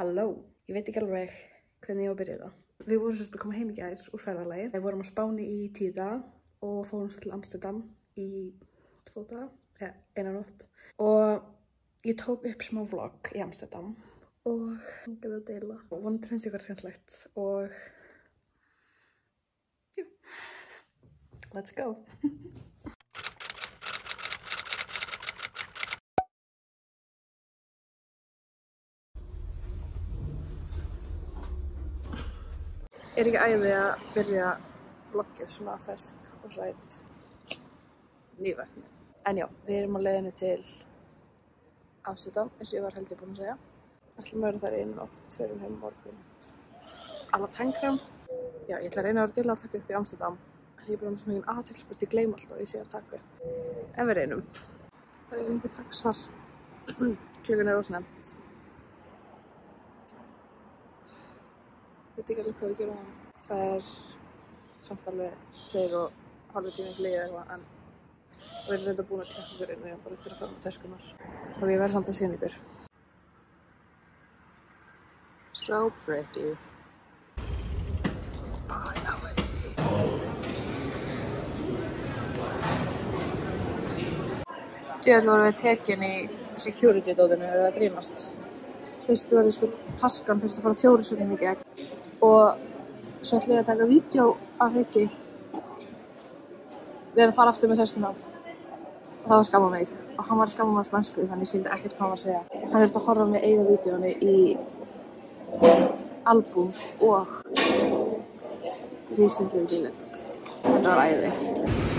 Halló, ég veit ekki alveg hvernig ég á að byrja það. Við vorum sérst að koma heim í gær úr ferðalagi. Við vorum á Spáni í tíu daga og fórum svo til Amsterdam í tvo daga, eða eina nótt. Og ég tók upp smá vlogg í Amsterdam og hengið að deila. Og vonandi finnst ykkur skemmtlegt og já, let's go. Er ekki æði að byrja vloggið svona fersk og sætt nývækni. En já, við erum á leiðinu til Amsterdam, eins og ég var heldur búin að segja. Ætlum að vera þar einu nótt, fyrir heim morgun. Alla tangram. Já, ég ætla að reyna að vera til að taka upp í Amsterdam. Ég er bara með svo mikið aðtil, bara ég gleym alltaf að ég sé að taka upp. En við reynum. Það er einhver taxar. Klukkan er ósnefnt. Veit ekki alveg hvað við gerum það. Það er samt alveg tveir og halvi tími ekki leiðið eitthvað en við erum reynda búin að tjekka okkur inn og ég er bara eftir að fara með töskunar. Og ég verði samt að síðan ykkur. So pretty. Djöðl vorum við tekin í security dótinu eða að grínast. Fyrstu var ég sko taskan fyrst að fara fjóri í gegn og svo ætla ég að taka vídeo af Hauki við erum að fara aftur með töskuna og það var skamma mig og hann var að skamma mig á spænsku þannig ég skildi ekkert hvað hann var að segja. Hann þurfti að horfa með eigða vídeónu í albúms og rísildið bílet. Þetta var æði.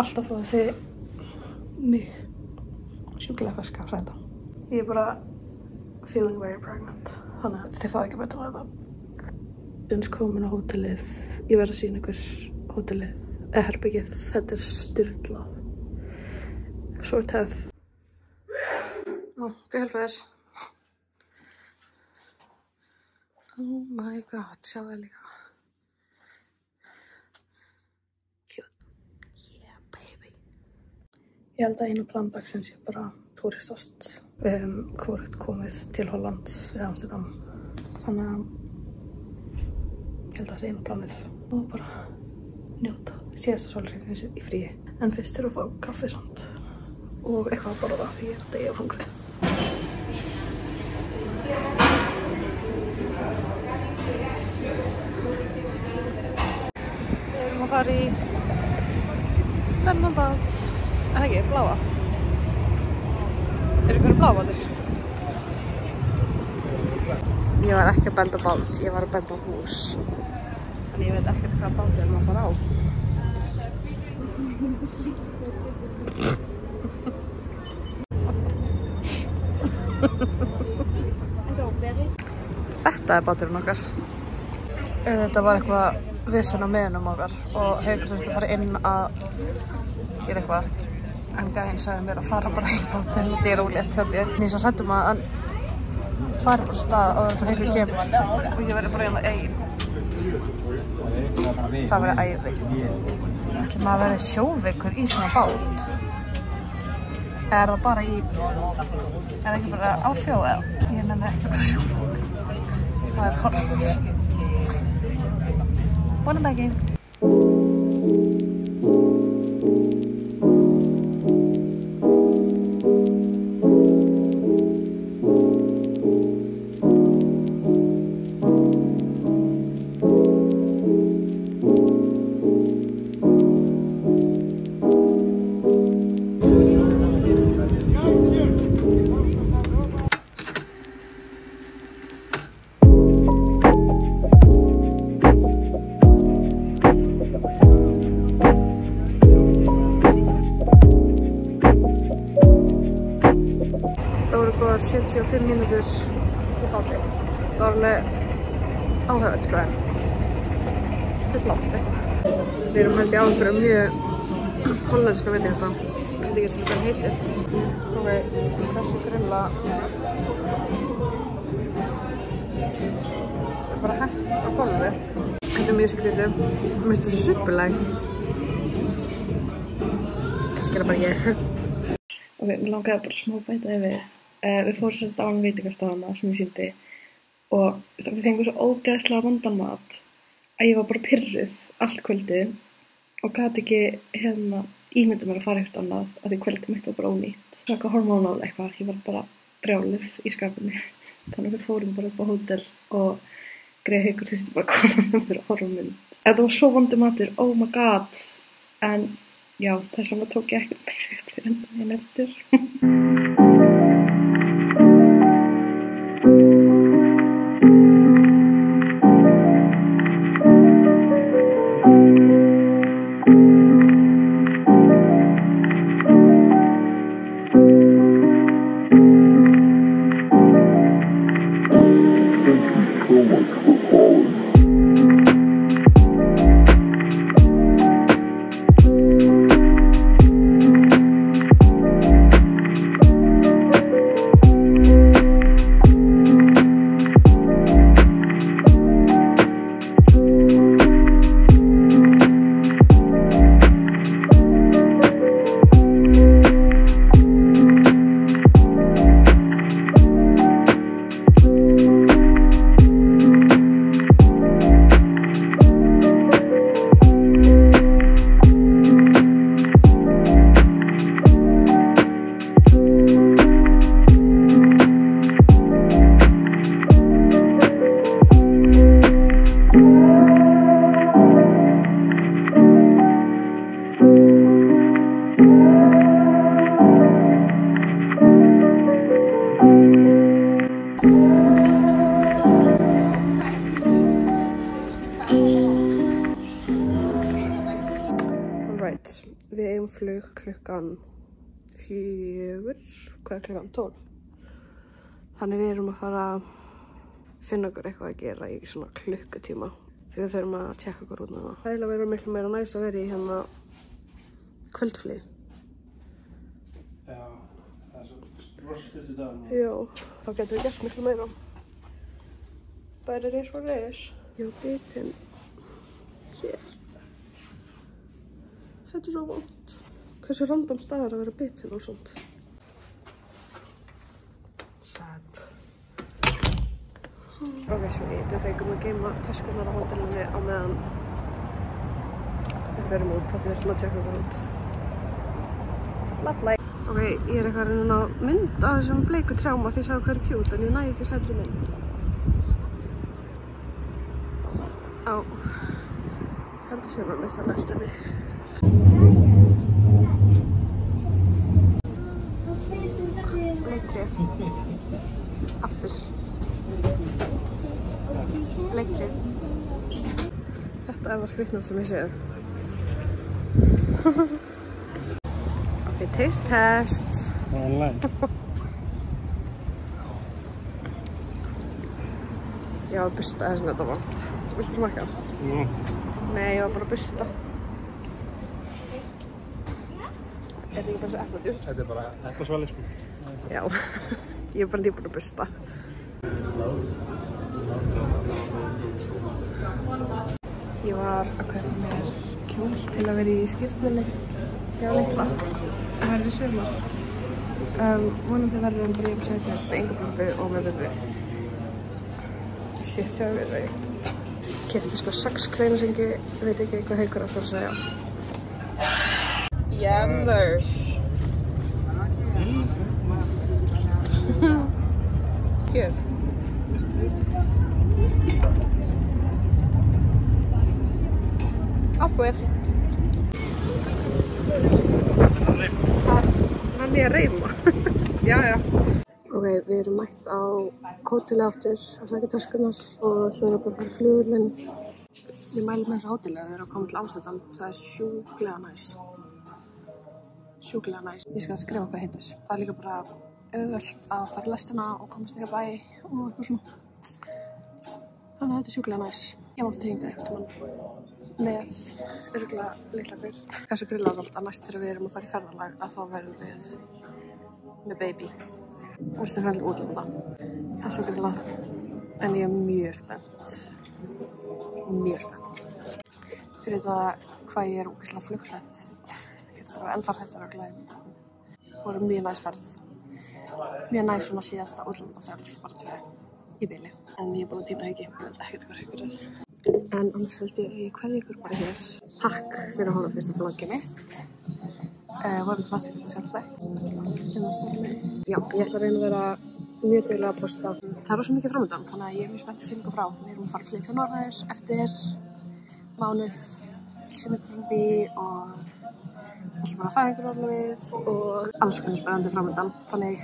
Alltaf fóðu þið mig sjúklega ferska þetta. Ég er bara feeling very pregnant. Þannig að þið fáðu ekki betra að þetta. Sjöns komin á hótelið. Ég verð að sína ykkur hótelið. Eða herbyggið. Þetta er styrla. Svo töf. Ó, hvað heldur þess? Oh my god, sjá það líka. Yeah, baby. Ég held að einu plan dagsins sé bara túristast. Við hefum hvort komið til Hollands eða Amsterdam. Þannig að ég held að það sé einu planið. Og bara njóta síðasta sólreiknis í fríi. En fyrst er að fá kaffi samt. Og eitthvað að borða því ég er að hungri. Við erum að fara í þennan En ekki, bláa. Er ykkur bláa bátur? Ég var ekki að benda bát, ég var að benda hús. En ég veit ekkert hvað bát við erum að fara á. Þetta er báturinn okkar. Þetta var eitthvað vissin á meðunum okkar og Haukur þurfti að fara inn að gera eitthvað. En gæðin sagði mér að fara bara í bátinn og dýra úlétt held ég. Nýs að sættum að hann fari bara stað og það Haukur kemur og ég verði bara hérna einn. Það verði æði. Ætlum að verði sjóveikur í svona bát? Er það bara í... Er það ekki bara á sjó eða? Ég nefnir ekki bara sjó. Það er horf. Bónum ekki. Það voru góðar 75 mínútur í báti. Það var alveg áhugavert sko en langt eitthvað. Við erum held ég á einhverju mjög hollandska veitingastá. Ég veit ekki hvað heitir. Ok, þessi grilla. Það er bara hægt á gólfi. Þetta er mjög skrítið. Mér finnst þetta svo suppulegt. Kannski er það bara ég. Ok, mér langaði bara smá bæta yfir. Uh, við fórum sérst á hann veitingastafana sem ég síndi og við fengum svo ógeðslega vondan mat að ég var bara pyrruð allt kvöldið og gæti ekki hérna ímynda mér að fara eitthvað annað að því kvöldið mitt var bara ónýtt. Svaka hormónál eitthvað, ég var bara brjálið í skapinu. Þannig við fórum bara upp á hótel og greið haugur þurfti bara koma með mér að horfa mynd. Þetta var svo vondi matur, oh my god. En já, þess vegna tók ég ekkert meira upp fyrir endan en eftir. Alright, við eigum flug klukkan fjögur, hvað er klukkan? Tólf. Þannig við erum að fara að finna okkur eitthvað að gera í svona klukkutíma. Því við þurfum að tjekka okkur út núna. Það er að vera miklu meira næst að vera í hérna kvöldflið. Já, það er svo rosa stuttu dag. Já, þá getum við gert miklu meira. Bæri reys og reys. Já, bitin hér. Þetta er svo vond. Hversu random staðar að vera bitin og svona. Sad. Ok, sweet. Við fengum að geima töskunar á hótelinu á meðan við ferum út. Er svona að tjekka okkur út. Lovely. Ok, ég er eitthvað að að mynda þessum bleiku trjáma því ég sagði hvað er kjút en ég næ ekki að setja mynd. Á, heldur sér að missa lestinni. Bleiktri. Aftur. Bleiktri. Þetta er það skrifnað sem ég séð. ok, taste test. Online. Ég var að busta þess að þetta var. Viltu smakka? Mm. Nei, ég var bara að busta. Er þetta ekki bara svo epladjús? Þetta er bara eplasvali sko. Já, ég er bara nýbúin að busta. Ég var að kaupa mér kjól til að vera í skýrtninni. Ég var litla, sem verður í sumar. Um, vonandi verður hann bara í uppsætið með enga blömbu og með blömbu. Shit, sjá við veit. Kefti sko sex kleinusengi, veit ekki hvað haugur aftur að segja. Yummers. Hér. Áttbúið. Hann er að reyma. Ok, við erum mætt á hóteli áttur að sækja töskunar og svo erum við bara fyrir flugullin. Ég mæli með þessu hóteli að þau eru að koma til Amsterdam. Það er sjúklega næs. Sjúklega næs. Ég skal skrifa hvað heitir. Það er líka bara auðvelt að fara lestina og komast nýra bæ og eitthvað svona. Þannig að þetta er sjúklega næs. Ég mátti hinga eitthvað með örgulega litla grill. Kanski grilla samt að næst þegar við erum að fara í ferðalag að þá verðum við með baby. Og sem fennir útlanda. Það er svo grillað. En ég er mjög spennt. Mjög spennt. Fyrir þetta hvað ég er úkislega flugsrætt. Ég getur það enda hættar að glæða. Það voru mjög næst ferð. Mjög næst svona síðasta útlandaferð bara tvei í bili. En ég er búin að týna ekki. Ég veit ekkert hvað ykkur er. En annars held ég að ég kveði ykkur bara hér. Takk fyrir að horfa fyrsta vloggi mitt. Uh, vorum það fast ykkur skemmtilegt. Já, ég ætla að reyna að vera mjög duglega að posta. Það er rosa mikið framöndan, þannig að ég er mjög spennt að sína ykkur frá. Við erum að fara að flytja norðaður eftir mánuð sem er frá því og við ætlum bara að fæða ykkur orðlöfið og alls konar spennandi framöndan. Þannig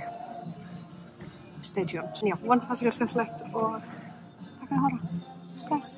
stay tuned. Já, vonandi fannst ykkur skemmtilegt og takk fyrir að horfa. Bless.